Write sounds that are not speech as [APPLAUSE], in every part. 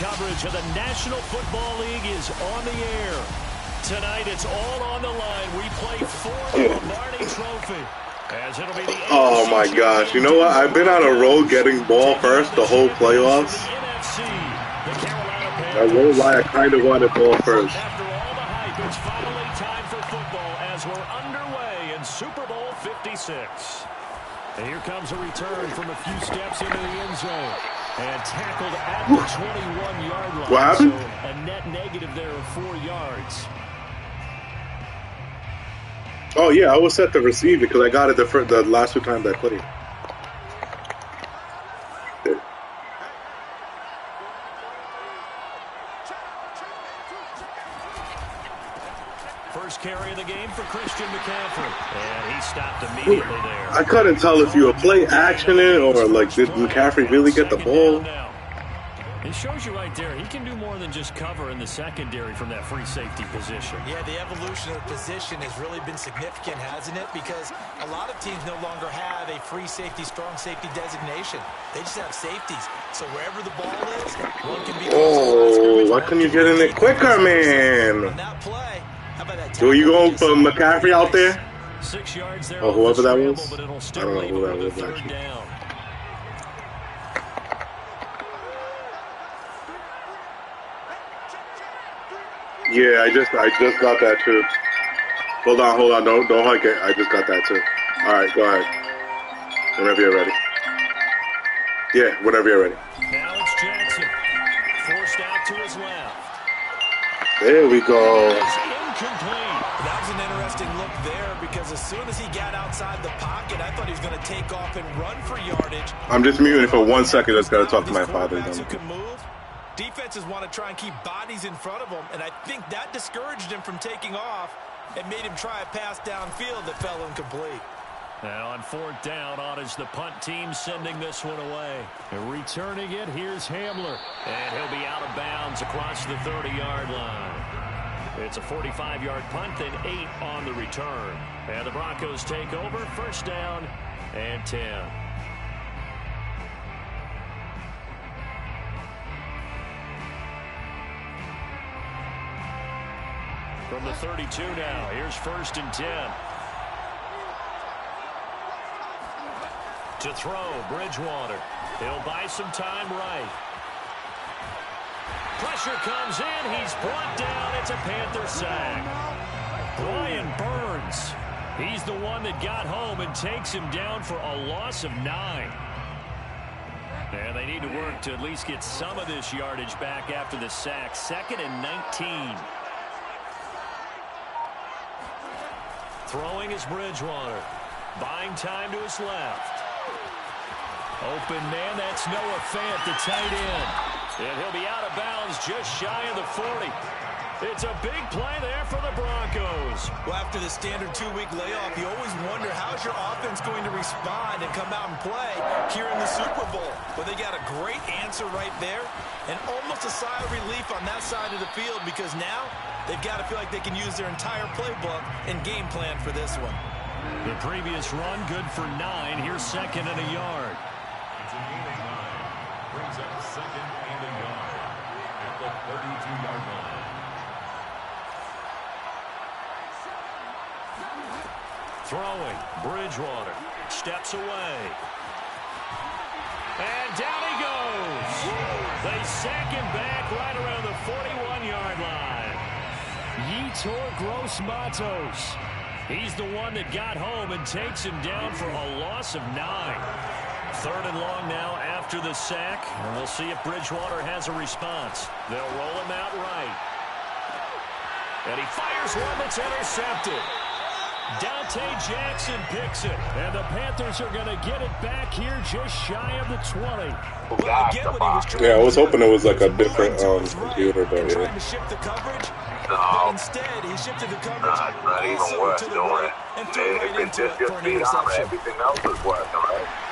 Coverage of the National Football League is on the air. Tonight, it's all on the line. We play for the [LAUGHS] Lombardi Trophy. As it'll be the Oh my gosh! You know what? I've been on a roll getting ball first the whole playoffs. NFC. The Carolina I won't lie, I kind of wanted ball first. After all the hype, it's finally time for football as we're underway in Super Bowl 56. And here comes a return from a few steps into the end zone. And tackled at the 21-yard line. What happened? So a net negative there of four yards. Oh yeah, I was set to receive because I got it the fir- the last two times I played. First carry of the game for Christian McCaffrey. And he stopped immediately there. I couldn't tell if you were play action it or like did McCaffrey really get the ball? down now. It shows you right there, he can do more than just cover in the secondary from that free safety position. Yeah, the evolution of the position has really been significant, hasn't it? Because a lot of teams no longer have a free safety, strong safety designation. They just have safeties. So wherever the ball is, one can be Oh, why couldn't you get in it quicker, man? On that play, about you going for McCaffrey out there? Six yards there. Oh, whoever that was? I don't know who that was, actually. down. Yeah, I just I just got that too. Hold on, hold on, don't don't hike it. I just got that too. All right, go ahead. Whenever you're ready. Yeah, whenever you're ready. Now it's Jackson. Forced out to his left. There we go. It's incomplete. That was an interesting look there because as soon as he got outside the pocket, I thought he was going to take off and run for yardage. I'm just muting for one second. I just gotta talk to my These father. quarterbacks who can move. Defenses want to try and keep bodies in front of him, and I think that discouraged him from taking off and made him try a pass downfield that fell incomplete. And on fourth down, on is the punt team sending this one away. And returning it, here's Hamler. And he'll be out of bounds across the 30-yard line. It's a 45-yard punt, then eight on the return. And the Broncos take over, first down and 10. From the 32 now, here's first and 10. To throw, Bridgewater. He'll buy some time right. Pressure comes in. He's brought down. It's a Panther sack. Brian Burns. He's the one that got home and takes him down for a loss of nine. And they need to work to at least get some of this yardage back after the sack. Second and 19. Throwing is Bridgewater. Buying time to his left. Open man, that's Noah Fant, the tight end. And he'll be out of bounds just shy of the 40. It's a big play there for the Broncos. Well, after the standard two-week layoff, you always wonder how's your offense going to respond and come out and play here in the Super Bowl. But they got a great answer right there and almost a sigh of relief on that side of the field because now they've got to feel like they can use their entire playbook and game plan for this one. The previous run good for nine. Here's second and a yard. It's a gain of nine. Brings up second and a yard at the 32-yard line. Throwing, Bridgewater. Steps away. And down he goes. They sack him back right around the 41-yard line. Yitor Gross Matos. He's the one that got home and takes him down for a loss of nine. Third and long now after the sack. And we'll see if Bridgewater has a response. They'll roll him out right. And he fires one that's intercepted. Donte Jackson picks it. And the Panthers are going to get it back here just shy of the 20. Well, again, what he was trying Yeah, I was hoping it was like a different, um, computer, but yeah. trying to shift the coverage. But instead, he shifted the coverage Nah, it's not even worth doing right it. and threw it If right it's into just it your for an feet on it, interception. everything else is working, right?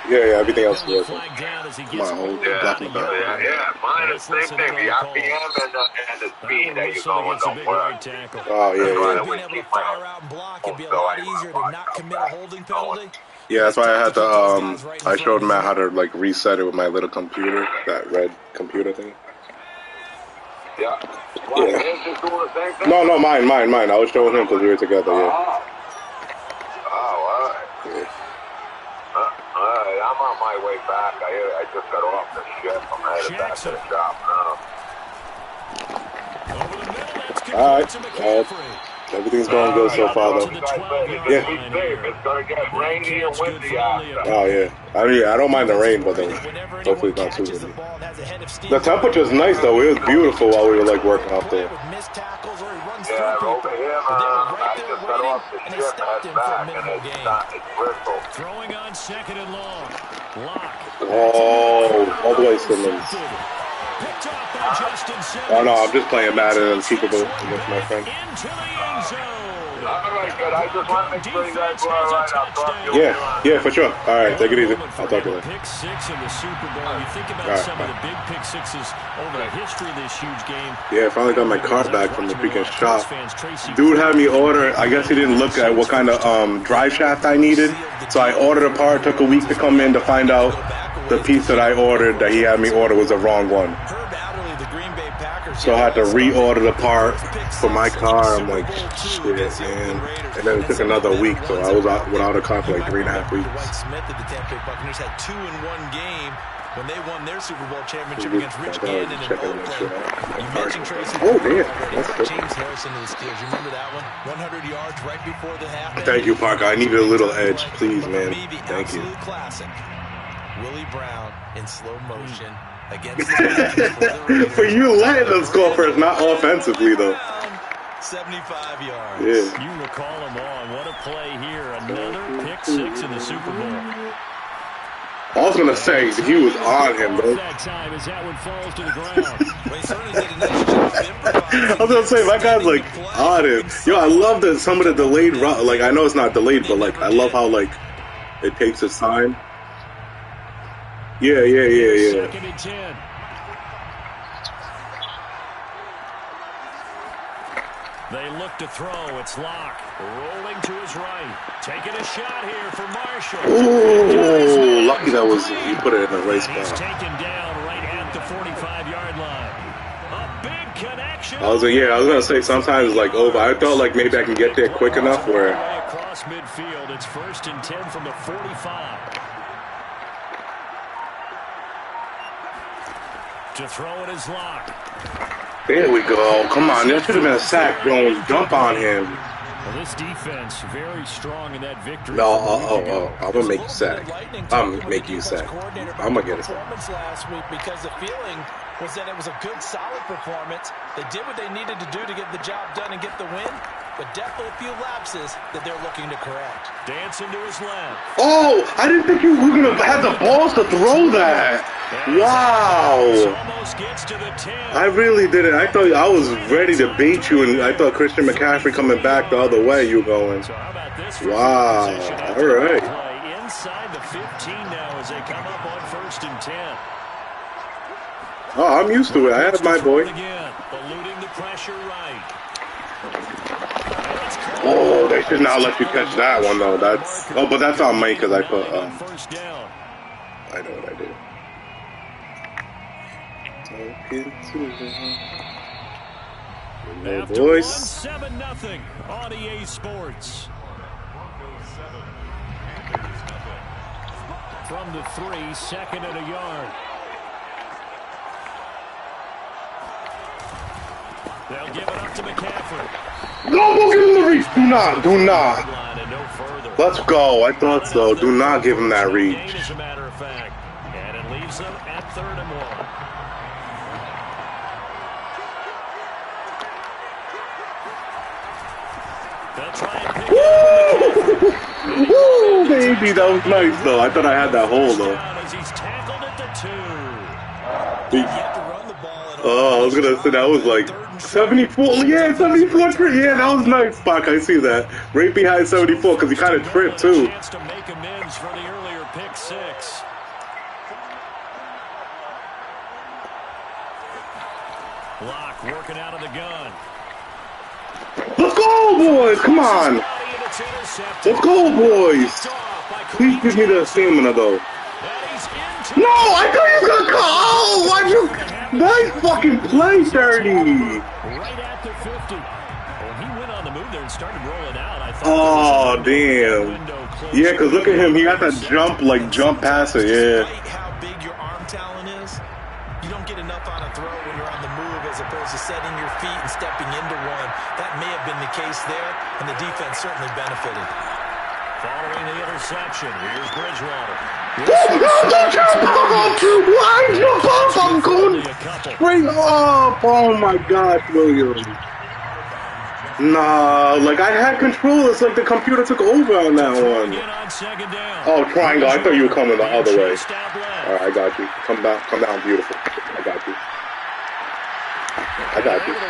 Yeah, yeah, everything else Penalty was working. flag down as he My gets whole Yeah, black and yard. yeah, yeah. Mine is the same thing. The RPM and the, and the speed that you're going against a don't work. tackle. Oh yeah, That's yeah. I Being able to fire out and block, it'd be a lot easier to not commit a holding penalty. Yeah, that's why I had to. Um, I showed Matt how to like reset it with my little computer, that red computer thing. Yeah. Yeah. his is doing the same thing? No, no, mine, mine, mine. I was showing him because we were together. Yeah. Oh. Oh, all right. yeah. Uh, all right, I'm on my way back. I, I just got off the ship. I'm headed back to the shop now. Over the middle, that's All right. to Uh, McCaffrey. Everything's going good so far, though. You guys said it's Yeah. gonna be safe. It's gonna get rainy and windy out. Oh yeah. I mean, I don't mind the rain, but then hopefully it's not too catches the windy. ball and has a head of steam, The temperature's nice though. It was beautiful while we were like working out there. with missed tackles or he runs Yeah, over here, But they were man. I just got off the and they ship, stopped head him for a back, and minimal it's not, it's bristle. Throwing on second and long. Oh, all the way Simmons. Picked off by Simmons. Oh no, I'm just playing Madden and Super Bowl against my friend. Into the. All right, good. I just want to make sure you guys were all right. I'll talk to you Yeah, yeah, for sure. All right, take it easy. I'll talk to you later. Pick six in the Super Bowl. You think about All right, some of bye. the big pick sixes over the history of this huge game. Yeah, I finally got my card back from the freaking shop. Dude had me order. I guess he didn't look at what kind of um, drive shaft I needed, so I ordered a part. Took a week to come in to find out the piece that I ordered that he had me order was the wrong one. So I had to reorder the part for my car. I'm like, shit, man. And then it took another week, so I was out without a car for like three and a half weeks. Dwight Smith of the Tampa Bay Buccaneers had two in one game when they won their Super Bowl championship against Rich I thought I was Gannon and checking to make Oakland. You mentioned Tracy. Oh, damn. That's good. James Harrison to the Steelers. You remember that one? 100 yards right before the half. Thank you, Parker. I needed a little edge, please, man. For me, the Thank you. classic. Willie Brown in slow motion against the for [LAUGHS] the For you letting them score first, not offensively though. 75 yards. Yeah. You recall them all. What a play here. Another pick six in the Super Bowl. I was gonna say he was on him, bro. That time as that one falls to the ground. [LAUGHS] Well, he certainly did a nice job improvising. I was gonna say my guy's like on him. Yo, I love that some of the delayed route. Like I know it's not delayed, but like I love how like it takes its time. Yeah, yeah, yeah, yeah. Second and ten. They look to throw. It's Lock. Rolling to his right. Taking a shot here for Marshall. Ooh, lucky that was you put it in the right spot. taken down right at the 45-yard line. A big connection. I was like, yeah, I was gonna say sometimes it's like over. I thought like maybe I can get there quick enough where across midfield. It's first and 10 from the 45. To throw it is Lock. there we go. Come on, that should have been a sack. Jones, jump on him. Well, this defense very strong in that victory. No, oh, oh, oh, I'm gonna make you sack. I'm gonna make you sack. I'm gonna get a sack. last week because the feeling was that it was a good, solid performance. They did what they needed to do to get the job done and get the win, but definitely a few lapses that they're looking to correct. Dancing to his left. Oh, I didn't think you were gonna have the balls to throw that. Wow. Almost gets to the 10. I really didn't. I thought I was ready to beat you, and I thought Christian McCaffrey coming back the other way. You going? How about this? Wow. field position All after that right. Play inside the 15 now as they come up on first and 10. Oh, I'm used to it. I have my boy. Again, eluding the pressure right. Oh, they should not let you catch that one though. That's oh, but that's on me because I put. Um, First down. I know what I did. No voice. 7 nothing on EA Sports. Broncos seven. Panthers nothing. From the three, second and a yard. They'll give it up to McCaffrey. No, don't give him the reach. Do not. Do not. Line and no further. Let's go. I thought so. Do not give him that reach. As a matter of fact. And it leaves them at third and one. They'll try and pick it up. Woo, baby, that was nice though. I thought I had that hole though. Down as he's tackled at the two. You have to run the ball at Oh, I was gonna say that was like 74. Yeah, 74. tri- Yeah, that was nice, Spock. I see that. Right behind 74 because he kind of tripped too. Chance to make amends for the earlier pick six. Block working out of the gun. Let's go, boys. Come on. Let's go, boys. Please give me the stamina though. No, I thought you were gonna call. Oh, why'd you? Nice fucking play, 30. Right at the 50. Well, he went on the move there and started rolling out. I thought Oh, there was a damn. window. Yeah, because look at him. He got that jump, like, jump passer. Yeah. How big your arm talent is, you don't get enough on a throw when you're on the move as opposed to setting your feet and stepping into one. That may have been the case there, and the defense certainly benefited. Following the interception, here's Bridgewater. Straight up. Oh my gosh, Williams. Nah, like I had control. It's like the computer took over on that one. Oh, triangle. I thought you were coming the other way. All right, I got you. Come down, come down, beautiful. I got you. I got to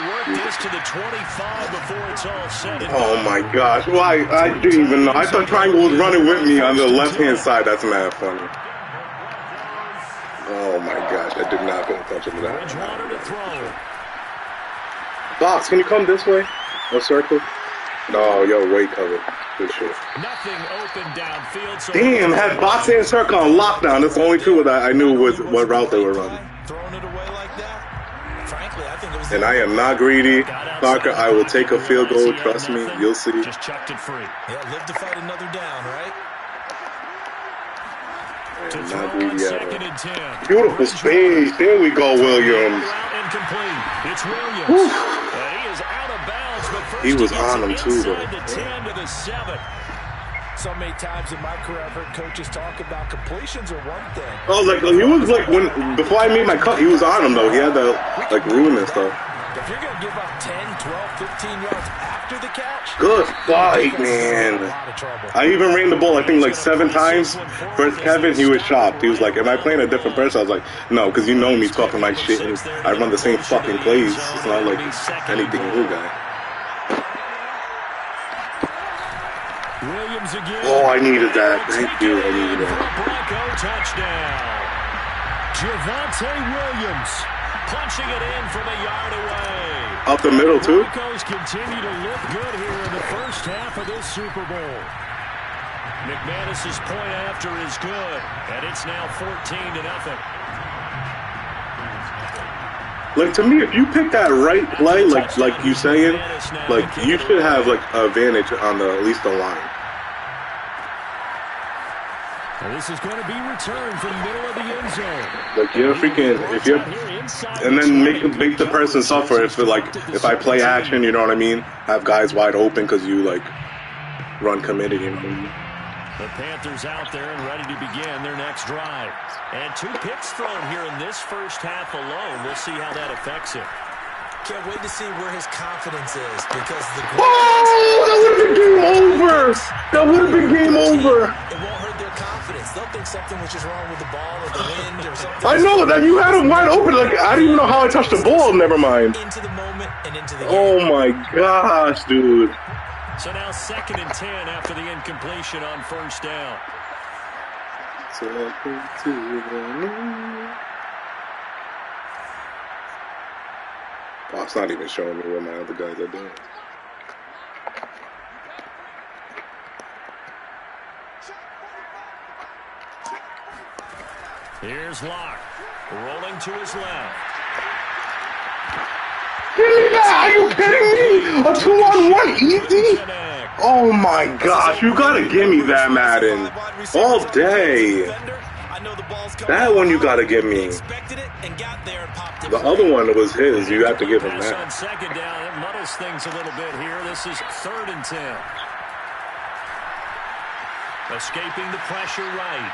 to the 25 before it's all said Oh my gosh, why? I didn't even know. I thought Triangle was running with me on the left hand side. That's mad funny. Oh my gosh, I did not pay attention to that. Box, can you come this way? No circle? No, yo, way covered. Good shit. Nothing open downfield. So Damn, had Box and Circle on lockdown. That's the only two that I knew was what route they were running. Throwing it away like that. Frankly, I think it was. And I am not greedy. Parker, I will take a field goal. Trust me, you'll see. Just chucked it free. Yeah, live to fight another down, right? I To am throw not greedy at all. and 10. Beautiful space. There we go, Williams. Incomplete. It's Williams. And he is out of bounds, but first He was on him too, though. the 10 to the 7. So many times in my career, I've heard coaches talk about completions are one thing. Oh, like he was like when before I made my cut, he was on him though. He had the like room and stuff. If you're to give up 10, 12, 15 yards after the catch, Good fight, defense is in a man. lot of trouble. I even ran the ball, I think like seven times. First Kevin, he was shocked. He was like, "Am I playing a different person?" I was like, "No, because you know me talking my shit. And I run the same fucking plays. It's not like anything new guy." Williams again. Oh, I needed that. Thank you. I needed a that. Bronco touchdown. Javonte Williams punching it in from a yard away. Up the middle too. Broncos continue to look good here in the first half of this Super Bowl. McManus's point after is good, and it's now 14 to nothing. Like to me, if you pick that right play, like like you saying, like you should have like advantage on the at least the line. And this is going to be returned from the middle of the end zone. Like you're freaking if you're and then make make the person suffer if like if I play action, you know what I mean? Have guys wide open because you like run committed, you know. What I mean? The Panthers out there and ready to begin their next drive. And two picks thrown here in this first half alone. We'll see how that affects it. Can't wait to see where his confidence is because the Oh, that would have been game over. That would have been game over. It won't hurt their confidence. They'll think something was just wrong with the ball or the wind or something. I know that you had him wide open. Like I don't even know how I touched the ball. Never mind. Into the moment and into the oh game. Oh my gosh, dude. So now second and 10 after the incompletion on first down. Oh, it's not even showing me what my other guys are doing. Here's Lock. Rolling to his left. Are you kidding me? A two on one easy? Oh my gosh, you gotta give me that Madden all day. That one you gotta give me. Expected it and got there and popped it. The other one was his. You have to give him that. on second down. It muddles things a little bit here. This is third and 10. Escaping the pressure right.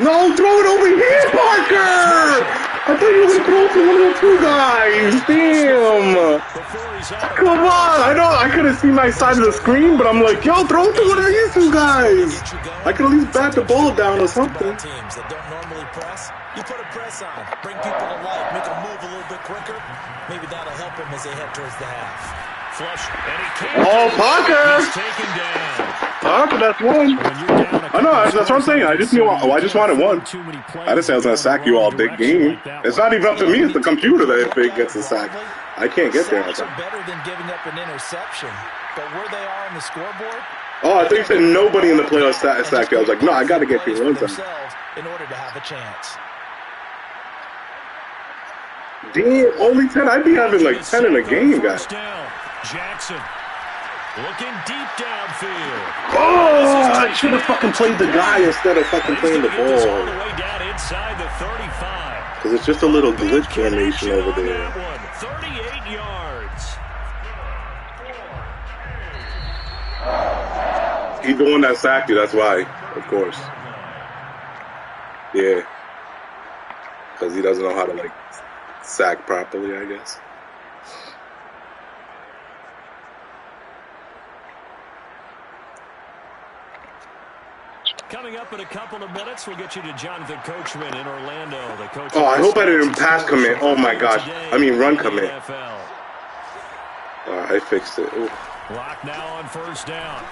No, throw it over here, Parker! I thought you were gonna throw to one of the two guys. Damn. Before he's out of Come on. I know I couldn't see my side of the screen, but I'm like, yo, throw it to one of these two guys. I could at least bat the ball down or something. Teams that don't normally press, you put a press on, bring people to life, make them move a little bit quicker. Maybe that'll help them as they head towards the half. flush. And he can't. Oh, Parker! He's taken down. Parker, that's one. When you're down a I know, couple that's what I'm saying. I just knew- oh, I just wanted one. Too many plays I didn't say I was gonna sack you all big game. It's not even up to me. It's the computer that if it gets a sack. I can't get there. on Sacks are better than giving up an interception, but where they are on the scoreboard, Oh, I think you said nobody in the playoffs sacked sack you. I was like, no, I gotta get you plays one for time. in order to have a chance. Damn, only 10. I'd be having like 10 in a game, guys. Jackson looking deep downfield. Oh, I should have fucking played the guy instead of fucking playing the gonna get this all the ball. way down inside the 35. Because it's just a little glitch Big formation over there. 38 yards. He's the one that sacked you, that's why, of course. Yeah. Because he doesn't know how to, like, sack properly, I guess. Coming up in a couple of minutes, we'll get you to Jonathan Coachman in Orlando. The coach Oh, I hope I didn't pass commit. Oh, my gosh. I mean, run commit. Uh, I fixed it. Ooh. Lock now on first down.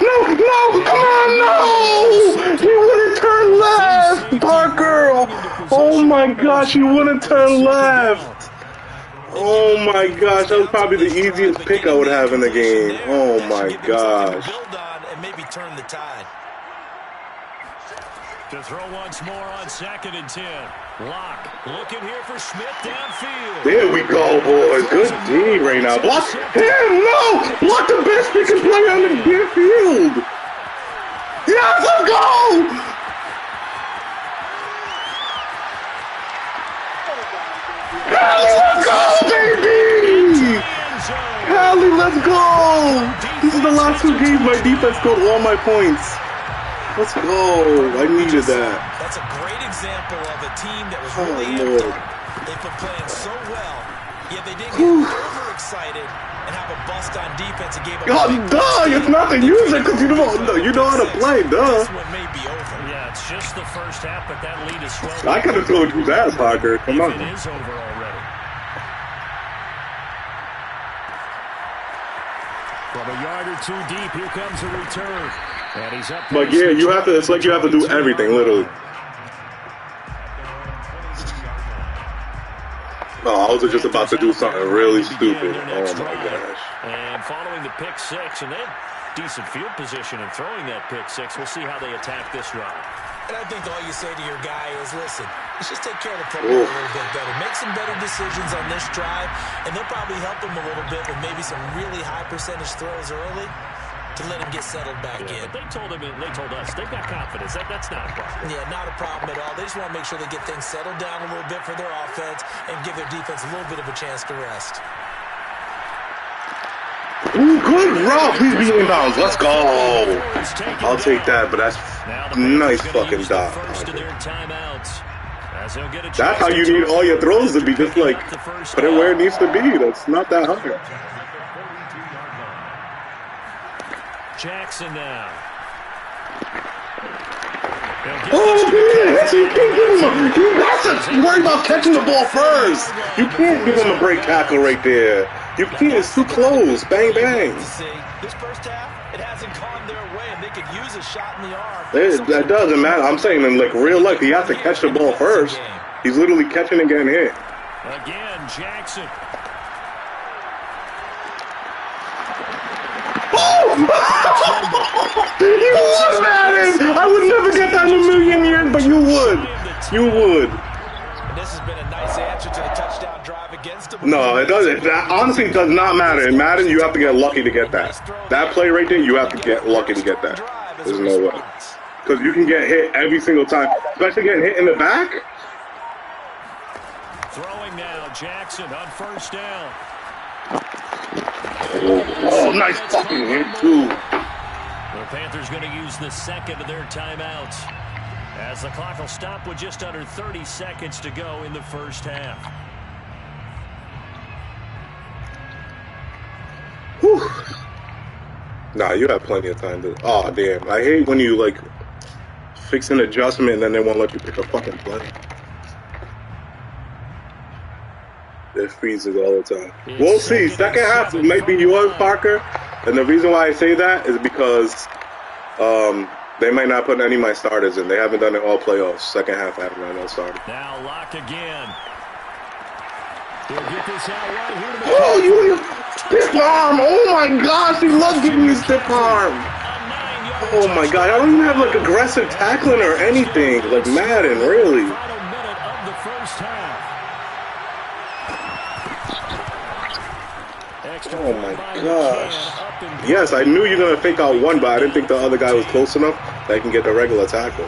No, no, come on, no! He wouldn't turn left, Parker! Oh my gosh, he wouldn't turn left! Oh my gosh, that was probably the easiest pick I would have in the game. Oh my gosh. Build on and maybe turn the tide. To throw once more on second and 10. Lock looking here for Smith downfield. There we go, boys. Good D right now. Block him, no! Block the best freaking player on the field! The last two games my defense scored all my points. Let's go. I needed that. That's a great example of a team that was Oh, really Lord. They've been playing so well, yet they didn't get overexcited and have a bust on defense and gave up. Oh, big duh, it's not the user because you don't know, you know how to play, duh. This one may be over. Yeah, it's just the first half, but that lead is swelling. I could have told you that, Parker. Come If on. it is over already. From a yard or two deep, here comes a return. And he's up. But yeah, you have to, it's like you have to do everything, literally. Oh, I was just about to do something really stupid. Oh my gosh. And following the pick six, and then decent field position and throwing that pick six. We'll see how they attack this drive. And I think all you say to your guy is, listen, let's just take care of the football a little bit better. Make some better decisions on this drive, and they'll probably help him a little bit with maybe some really high percentage throws early to let him get settled back in. But they told him, they told us, they've got confidence. That, that's not a problem. Yeah, not a problem at all. They just want to make sure they get things settled down a little bit for their offense and give their defense a little bit of a chance to rest. Ooh, good route. Please be inbounds. Let's go. I'll take that, but that's nice Panthers gonna fucking use the dot. That's how you need all your throws to be. Just like up the first put it where it needs to be. That's not that hard. At the 42-yard line. Jackson now. Oh, man, you can't give him a. You have to worry about catching the ball first. You can't give him a break tackle right there. You can't. It's too close. Bang, bang. This first half, it hasn't gone their way, and they could use a shot in the arm. It, that doesn't matter. I'm saying in like real life, he has to catch the ball first. He's literally catching and getting hit. Again, Jackson. [LAUGHS] You would, Madden! I would never get that in a million years, but you would. You would. And this has been a nice answer to the No, it doesn't. That honestly does not matter. In Madden, you have to get lucky to get that. That play right there, you have to get lucky to get that. There's no way. Because you can get hit every single time, especially getting hit in the back. Throwing now, Jackson on first down. Oh, nice fucking hit too. The Panthers going to use the second of their timeouts. As the clock will stop with just under 30 seconds to go in the first half. Whew. Nah, you have plenty of time to. Oh damn! I hate when you like fix an adjustment and then they won't let you pick a fucking play. It freezes all the time. We'll see. Second half might be yours, Parker. And the reason why I say that is because um, they might not put any of my starters in. They haven't done it all playoffs. Second half, I haven't done started. Now lock again. Get this out right Oh, you Stiff arm! Oh my gosh, he loves giving you stiff arm! Oh my god, I don't even have like aggressive tackling or anything. Like Madden, really. Oh my gosh. Yes, I knew you were going to fake out one, but I didn't think the other guy was close enough that I can get the regular tackle.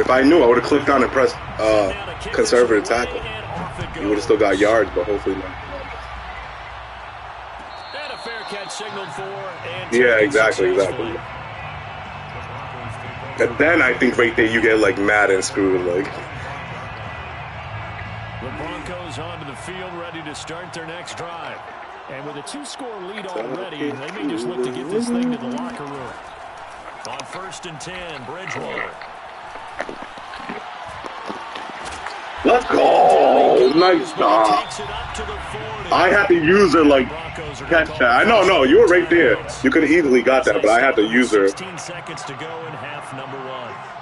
If I knew, I would have clicked on and pressed uh, conservative tackle. You would have still got yards, but hopefully not signaled for. And Yeah, exactly, exactly. And then I think right there you get like mad and screwed. Like, The Broncos onto the field, ready to start their next drive. And with a two-score lead already, they may just look to get this thing to the locker room. On first and ten, Bridgewater. let's go, Oh, nice job. Takes it up to the 40. I had to use her like catch that. I know, no, you were right there. You could have easily got that, but I had to use her. 16 seconds to go in half number one.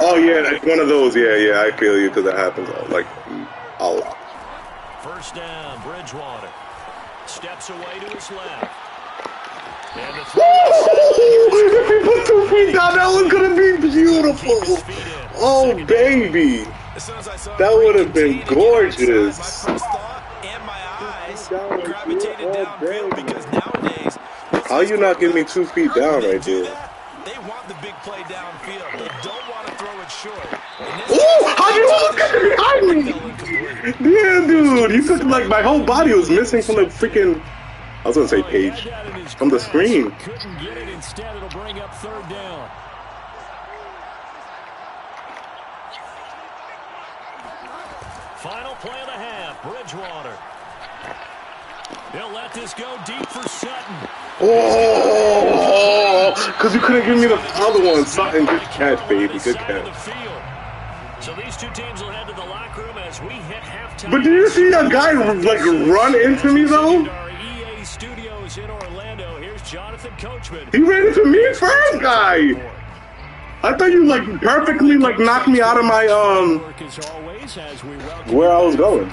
Oh yeah, it's one of those. Yeah, yeah, I feel you because that happens uh, like a lot. First down, Bridgewater. Steps away to his left. And the throw if he put two feet down, that was gonna be beautiful. Oh baby. That would have been gorgeous. My eyes you, not give me two feet down right there? They want the big play downfield. They don't want to throw it short. Ooh, how you look behind me? Yeah, dude, you took like my whole body was missing from the freaking. I was gonna say page. From the screen. Couldn't get it. Instead, it'll bring up third down. Final play of the half. Bridgewater. He'll let this go deep for Sutton. Oh, oh, oh because you couldn't give me the other one. Something good catch, baby, good catch. So these two teams will head to the locker room as we hit halftime. But do you see a guy like run into me though? EA studios in Orlando. Here's Jonathan Coachman. He ran into me first, guy. I thought you like perfectly like knocked me out of my um. Where I was going.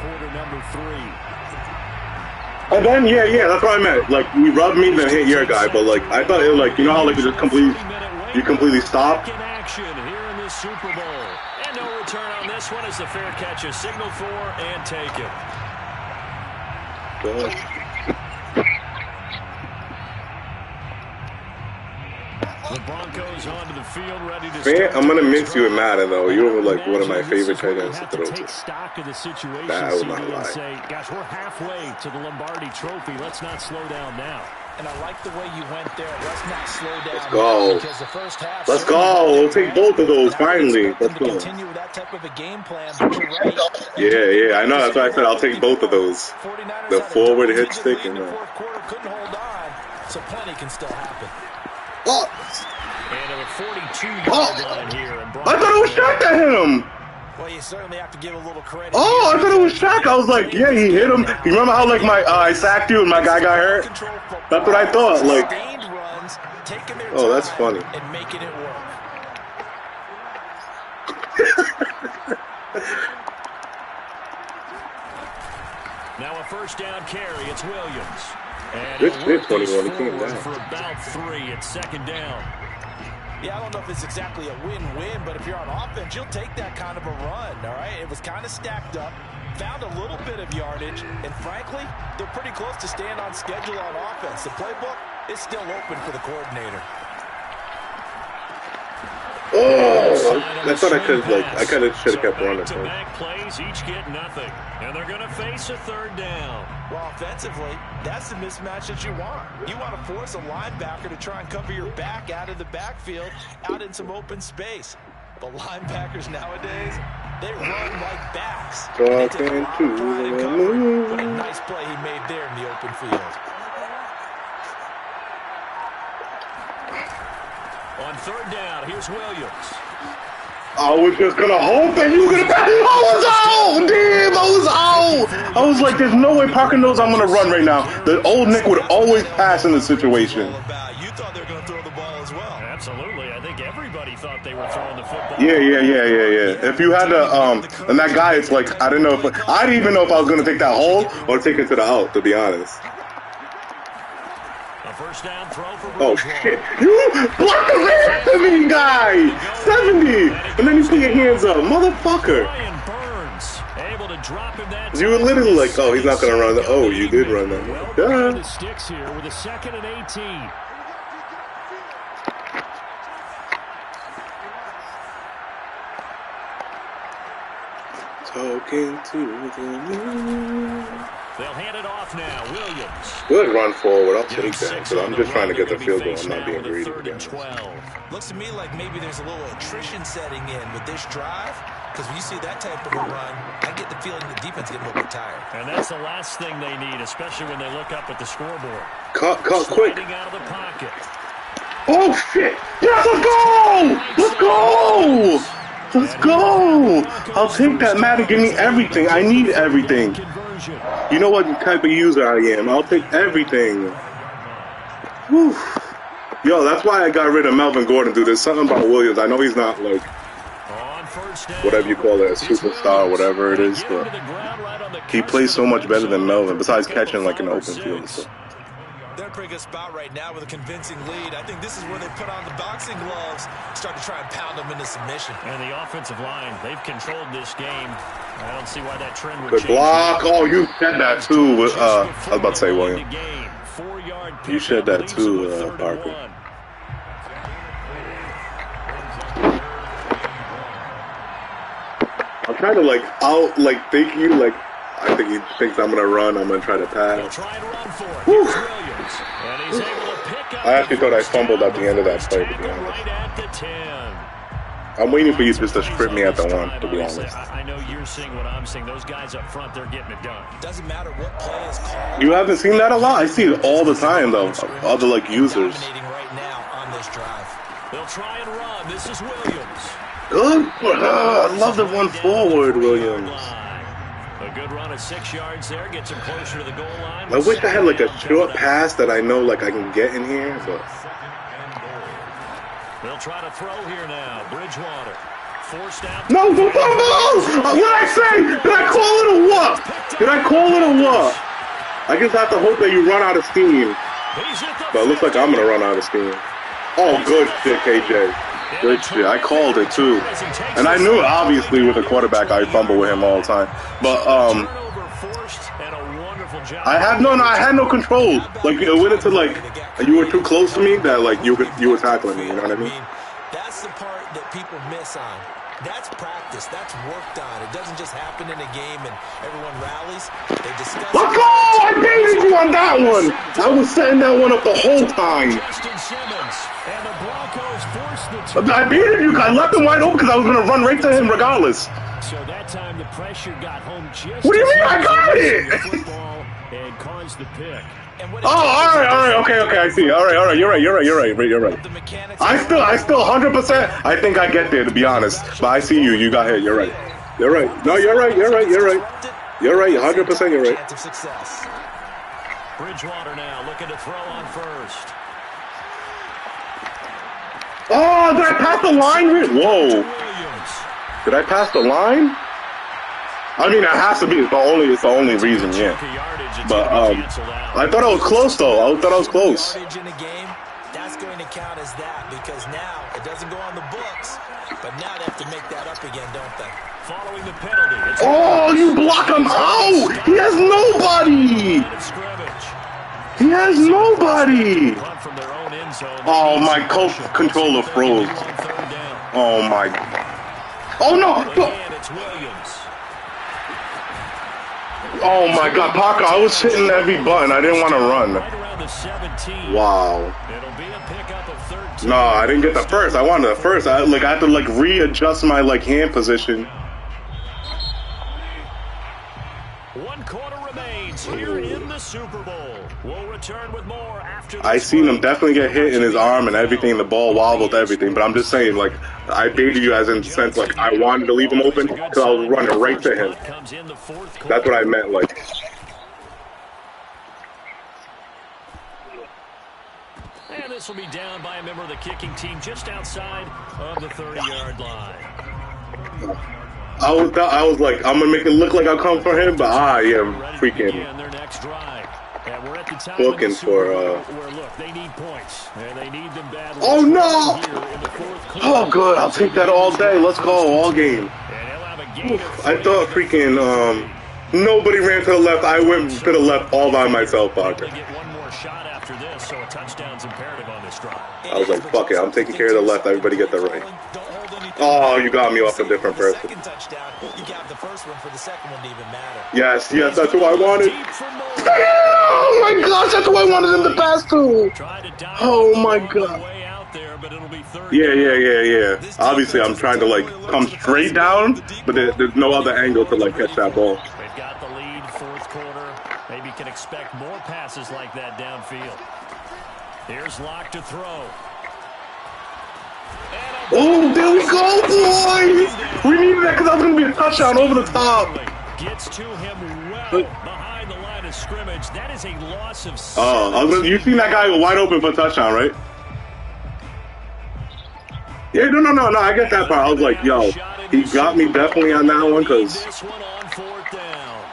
And then yeah, yeah, that's what I meant. Like you rubbed me, then hit your guy. But like I thought it like you know how like you just completely you completely stop. Back in action here in the Super Bowl. And no return on this one as the fair catch is for and taken Broncos onto the field ready to Man, I'm gonna their mix you with drive. Madden though. You were like one of my favorite tight ends to throw take to. stock of the situation, That I will not and lie. say, gosh, we're halfway to the Lombardi Trophy. Let's not slow down now. And I like the way you went there. Let's not slow down. Let's go. Because the first half Let's go. We'll take both of those, And I would finally. Let's go. Continue with that type of a game plan, right. Yeah, yeah, I know. That's why I said I'll take both of those. 49ers The forward hit double-digit stick and in the the- fourth quarter, couldn't hold on, so plenty can still happen. Oh, And a 42-yard Oh. line here. I thought it was Shaq that hit him. Well, you certainly have to give a little credit. Oh, I thought it was Shaq. I was like, yeah, he hit him. You remember how like my uh, I sacked you and my guy got hurt? That's what I thought, like- sustained runs, taking their Oh, that's funny. and making it work. [LAUGHS] Now a first down carry. It's Williams. And Good he'll fit, work this 21. He came down. For about three. It's second down. Yeah, I don't know if it's exactly a win-win, but if you're on offense, you'll take that kind of a run, all right? It was kind of stacked up, found a little bit of yardage, and frankly, they're pretty close to staying on schedule on offense. The playbook is still open for the coordinator. Oh, I thought I could like I kind of should have kept running. so. Back-to-back plays each get nothing. And they're going to face a third down. Well, offensively, that's the mismatch that you want. You want to force a linebacker to try and cover your back out of the backfield, out in some open space. But linebackers nowadays, they run like backs. They take a lot of Talking to the moon. What a nice play he made there in the open field. On third down, here's Williams. I was just gonna hope that you were gonna. Pass. I was out, damn! I was out. I was like, "There's no way Parker knows I'm gonna run right now." The old Nick would always pass in the situation. You thought they were going to throw the ball as well. Absolutely. I think everybody thought they were throwing the football. Yeah, yeah, yeah, yeah, yeah. If you had to, um, and that guy, it's like I didn't know if I didn't even know if I was gonna take that hole or take it to the out. To be honest. A first down throw for Oh shit! You blocked the to me, guy. Seventy, and then you put your hands up, motherfucker. Burns able to drop him that You were literally like, oh, he's not gonna run that. Oh, you did run that. Well Yeah. sticks here with a second and 18. Talking to the moon. They'll hand it off now. Williams. Good run forward. I'll take that. six But I'm just trying to get the field goal. be I'm not faced being greedy. with a to be third and honest. 12. Looks to me like maybe there's a little attrition setting in with this drive. Because when you see that type of a run, I get the feeling the defense getting a little bit tired. And that's the last thing they need, especially when they look up at the scoreboard. Cut, cut, quick. Sliding out of the pocket. Oh shit! Yes, let's go! Let's go! Let's go! I'll take that, Matt. Give me everything. I need everything. You know what type of user I am. I'll take everything. Whew. Yo, that's why I got rid of Melvin Gordon, dude. There's something about Williams. I know he's not like On first down. whatever you call it, a superstar, whatever it is, but to the ground right on the he plays so much better than. Melvin, besides catching like an open field. So. They're in a pretty good spot right now with a convincing lead. I think this is where they put on the boxing gloves, start to try and pound them into submission. And the offensive line, they've controlled this game. I don't see why that trend would Good change. block. Oh, you said that too. With, uh, I was about to say William. Four-yard You said that too, uh, Parker. I'm trying to like out like think you like I think he thinks I'm gonna run. I'm gonna try to pass. try and run for it. Williams. And he's able to pick up I actually thought I fumbled at the end of that play, to be honest. Right at the 10. I'm waiting for you just to strip me at the one. To be honest, I I know you're seeing what I'm seeing. Those guys up front, they're getting it done. Doesn't matter what play is called. you haven't seen that a lot. I see it all the time though. Other like users. Right now on this drive. They'll try and run. This is Williams. Good. Uh, I love the one forward, Williams. A good run at six yards there gets him closer to the goal line. I wish I had like a short pass that I know like I can get in here, but They'll try to throw here now. Bridgewater forced out. no, don't fumble! What did I say? Did I call it a what? Did I call it a what? I just have to hope that you run out of steam. He's at the But it looks like I'm gonna run out of steam. Oh, good shit, KJ. I called it too. And I knew obviously with a quarterback I fumble with him all the time. But um. I had no no I had no control. Like it went into like you were too close to me that like you could you were tackling me, you know what I mean? That's the part that people miss on. That's practice. That's worked on. It doesn't just happen in a game and everyone rallies. They discuss. Let's go! Oh, I baited you on that one! I was setting that one up the whole time. Justin Simmons and the Broncos forced the two. I you. I left him wide open because I was gonna run right to him regardless. So that time the pressure got home just What do you mean? I got it! The Football and caused the pick. Oh, all right, all right, okay, okay, I see. All right, all right, you're right, you're right, you're right, you're right. The mechanics I still, I still, hundred percent. I think I get there to be honest. But I see you. You got hit. You're right. You're right. No, you're right. You're right. You're right. You're right. Hundred percent. You're right. Chance of success. Bridgewater now looking to throw on first. Oh, did I pass the line? Whoa! Did I pass the line? I mean, it has to be. It's the only. It's the only reason. Yeah. Chunk of yardage, it's But um. I thought I was close though. I thought I was close. In a game, that's going to count as that because now it doesn't go on the books, but now they have to make that up again, don't they? Following the penalty. Oh, you block him out. He has nobody. line of scrimmage. He has nobody. Punt from their own end zone. Oh, my co- controller froze. On third down. Oh my. Oh no. Again, it's Williams. Oh my God, Parker! I was hitting every button. I didn't want to run. Right around the 17. Wow. It'll be a pickup of 13. No, I didn't get the first. I wanted the first. I like I had to like readjust my like hand position. One quarter remains here in the Super Bowl. I seen him definitely get hit in his arm and everything. The ball wobbled everything. But I'm just saying, like I baited you as in the sense like I wanted to leave him open because I was running right to him. Comes in the fourth That's what I meant. Like And this will be down by a member of the kicking team just outside of the 30-yard line. I was, I was like, I'm gonna make it look like I come for him, but I am to freaking. Begin their next drive. And we're at the time Looking the for, Bowl uh, where look, they need points. And they need them badly. Oh, no! Here in the fourth quarter. Oh, good. I'll take that all day. Let's go all game. And he'll a gain I thought freaking um nobody ran to the left. I went to the left all by myself, Parker. Only get one more shot after this, so a touchdown's imperative on this drive. I was like, fuck it, I'm taking care of the left. Everybody get the right. Oh, you got me off a different person. Second touchdown, you got the first one for the second one to even matter. Yes, yes, that's who I wanted. [LAUGHS] my gosh, that's who I wanted him to pass to. Tried to dive Oh, my God. way out there, but it'll be third Yeah, yeah, yeah, yeah. Obviously, I'm trying to like come straight down, but there, there's no other angle to like catch that ball. They've got the lead, fourth quarter. Maybe can expect more passes like that downfield. Here's Lock to throw. Oh, there we go, boys! We needed that because that was gonna be a touchdown over the top. Gets to him well behind the line of scrimmage. That is a loss of Oh, gonna, you seen that guy wide open for touchdown, right? Yeah, no, no, no, no. I get that part. I was like, yo, he got me definitely on that one because This one on fourth down.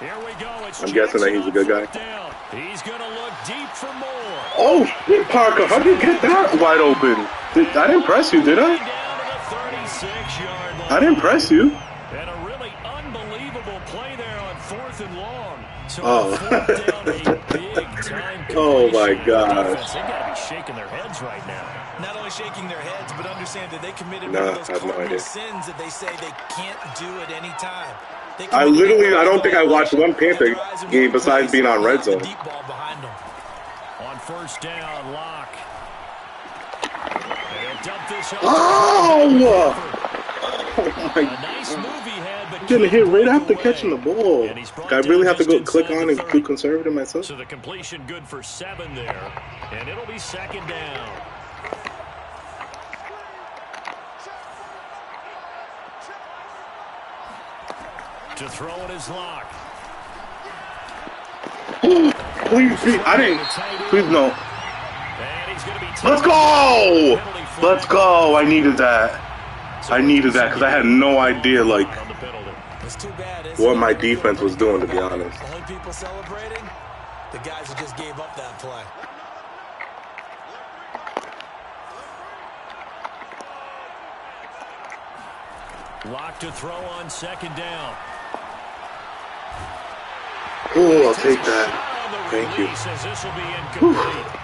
Here we go. I'm guessing that he's a good guy. Jackson on fourth down. He's to look deep for more. oh Parker, how did you get that wide open? Did, I didn't press you, did I? Down to the 36-yard line. I didn't press you. And a really unbelievable play there on fourth and long. So Oh. fourth down, a [LAUGHS] big time Oh, my completion. gosh. Defense, They got to be shaking their heads right now. Not only shaking their heads, but understand that they committed Nah, one of I those cardinal no sins that they say they can't do at any time. I literally, I don't think I watched one Panther game besides being on Red Zone. Deep ball behind them. On first down, Lock. They'll dump this off. Oh! Oh my nice move he had, but Getting hit right after catching the ball. And he's brought I really have to go click on and 30. do conservative myself. So the completion good for seven there, and it'll be second down. To throw it is Lock. Please, please, I didn't. Please no. And he's going to be Let's go! Let's go! I needed that. I needed that because I had no idea like on the penalty. It's too bad. isn't what my defense was doing. To be honest. The only people celebrating, the guys who just gave up that play. Lock to throw on second down. Oh, I'll take that. Shot on the Thank you.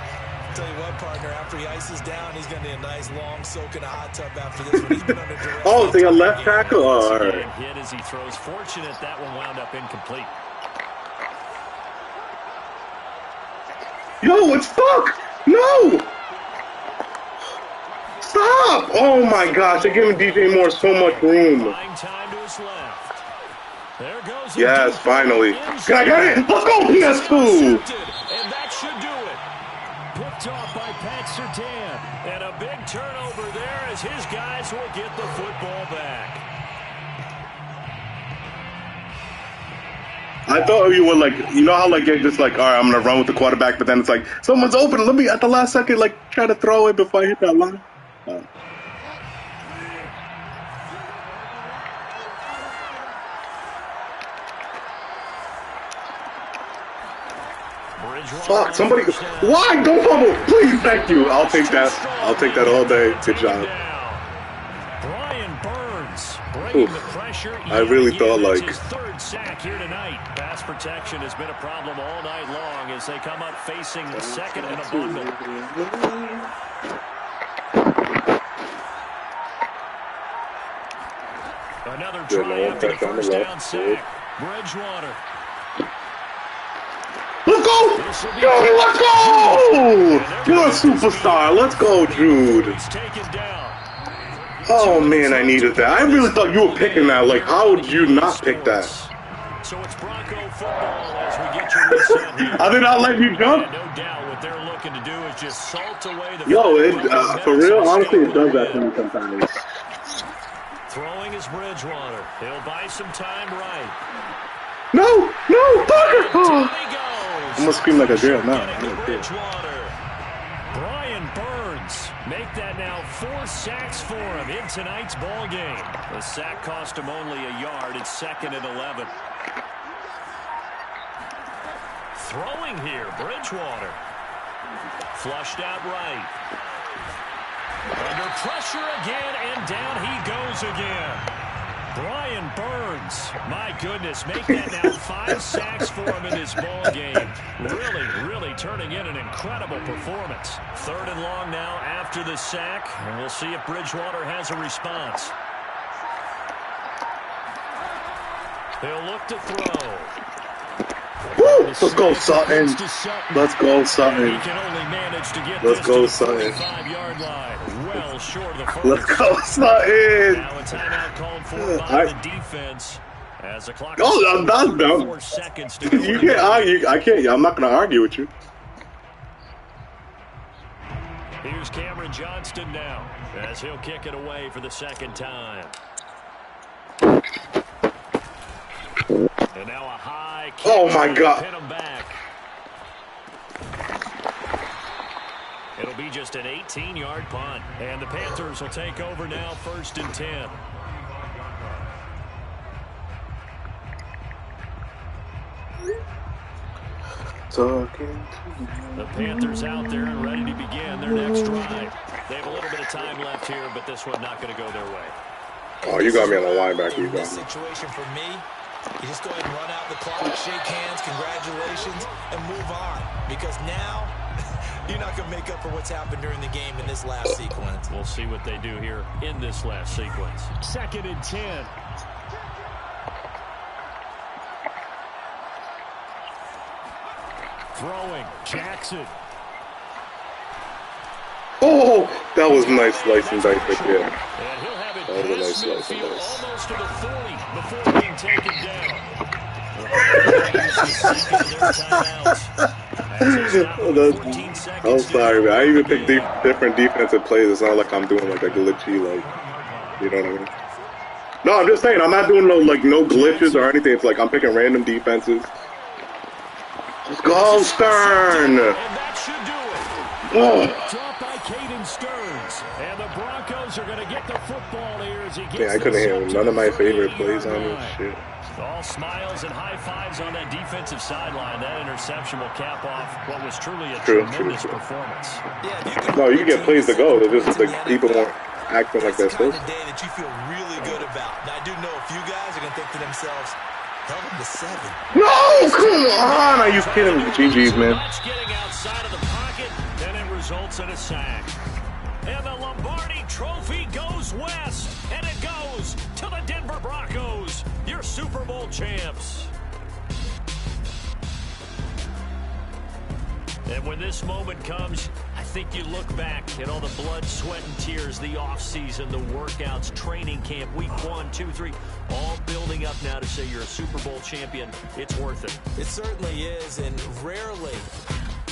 Tell you what, partner, after he ices down, he's going to need a nice long soak in a hot tub after this one. He's been under duress. [LAUGHS] Oh, the they got left tackle. Oh, all And right. hit as he throws. Fortunate that one wound up incomplete. Yo, it's stuck. No. Stop! Oh my gosh, they're giving DJ Moore so much room. Buying time to his left. There goes the Yes, finally. Can I get it? Let's go, PS2. Picked off by Pat Surtain. And a big turnover there as his guys will get the football back. I thought you were like, you know how like you're just like, all right, I'm gonna run with the quarterback, but then it's like someone's open. Let me at the last second like try to throw it before I hit that line. Oh. Fuck, somebody. first. Why? Don't fumble. Please, thank you. I'll take that. I'll take that all day. Good Taken job. Brian Burns Oof. I really again. thought, like- his third sack here tonight. Pass protection has been a problem all night long as they come up facing the second and a bundle. Another Good, try after the on the first down sack. Bridgewater. Let's go, Jude. Let's go. You're a superstar. Let's go, Jude. He's taken down. Oh man, I needed that. I really thought you were picking that. Like, how would you not pick that? So it's Bronco football as we get you reset here. I did not let you jump. no doubt what they're looking to do is just salt away the Yo, it uh, for real. Honestly, it does that to me sometimes. Throwing is Bridgewater. He'll buy some time right. No, no, Parker. Oh. I'm gonna scream like a girl now. Brian Burns make that now four sacks for him in tonight's ball game. The sack cost him only a yard. It's second and 11. Throwing here, Bridgewater. Flushed out right. Under pressure again, and down he goes again. Brian Burns, my goodness, make that now five [LAUGHS] sacks for him in this ball game. Really, really turning in an incredible performance. Third and long now after the sack, and we'll see if Bridgewater has a response. They'll look to throw. Woo! Let's go, Sutton. Let's go, Sutton. Let's go, Sutton. Well short of the first. Let's go, Sutton. Now a timeout called for by I- the defense. As the clock Oh, I'm not is dumb. four seconds to You can't argue. I can't. I'm not gonna argue with you. Here's Cameron Johnston now as he'll kick it away for the second time. And now a high kick Oh, my to God. pin him back. It'll be just an 18-yard punt. And the Panthers will take over now first and 10. Talking. The Panthers out there and ready to begin their next drive. They have a little bit of time left here, but this one not going to go their way. Oh, you got me on the linebacker. You this got me. situation for me, you just go ahead and run out the clock, shake hands, congratulations, and move on. Because now, you're not going to make up for what's happened during the game in this last sequence. We'll see what they do here in this last sequence. Second and 10. Throwing. Jackson. Oh, that was nice slice and dice right there. And he'll have it That was a nice slice and dice. almost to the 40 before being taken down. [LAUGHS] I'm sorry, man. I even pick deep, different defensive plays. It's not like I'm doing like a glitchy, like, you know what I mean? No, I'm just saying, I'm not doing no like no glitches or anything. It's like I'm picking random defenses. Let's go, Stern. And that should do it. Oh, by Caden Sterns. And the Broncos are going to get the football here as he gets yeah, I couldn't hear this none of my favorite plays on this shit. All smiles and high fives on that defensive sideline. That interception will cap off what was truly a True, true, tremendous true. performance. Yeah, you No, you can get plays to go. It's just like the people NFL, weren't acting like That's they're the supposed to. day that you feel really good about. Now, I do know a few guys are going to think to themselves, hell, I'm the seven. No, come on. Are you kidding me? GG's, man. Much getting outside of the pocket, then it results in a sack. And the Lombardi Trophy goes west, and it goes to the Denver Broncos, your Super Bowl champs. And when this moment comes, I think you look back at all the blood, sweat, and tears, the offseason, the workouts, training camp, week one, two, three, all building up now to say you're a Super Bowl champion. It's worth it. It certainly is, and rarely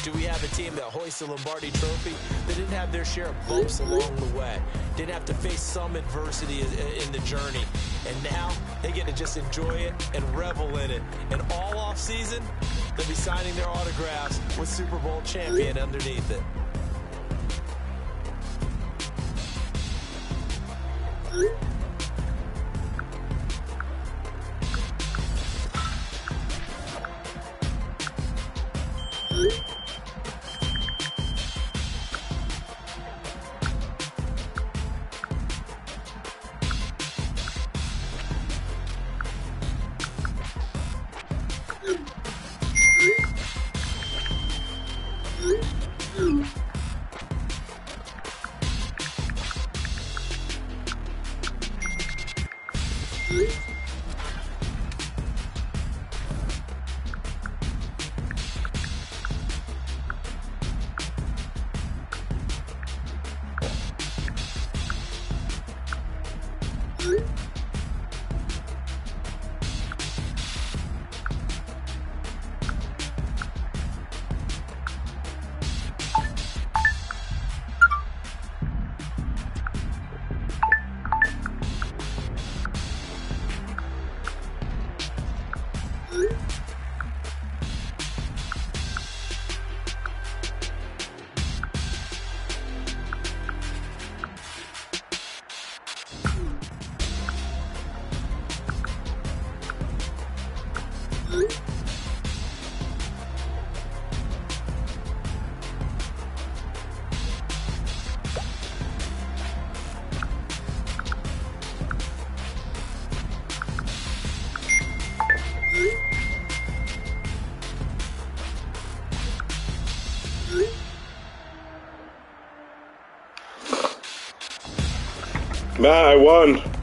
do we have a team that hoists the Lombardi Trophy that didn't have their share of bumps along the way, didn't have to face some adversity in the journey, and now they get to just enjoy it and revel in it. And all off season, they'll be signing their autographs with Super Bowl champion underneath it. Matt, I won.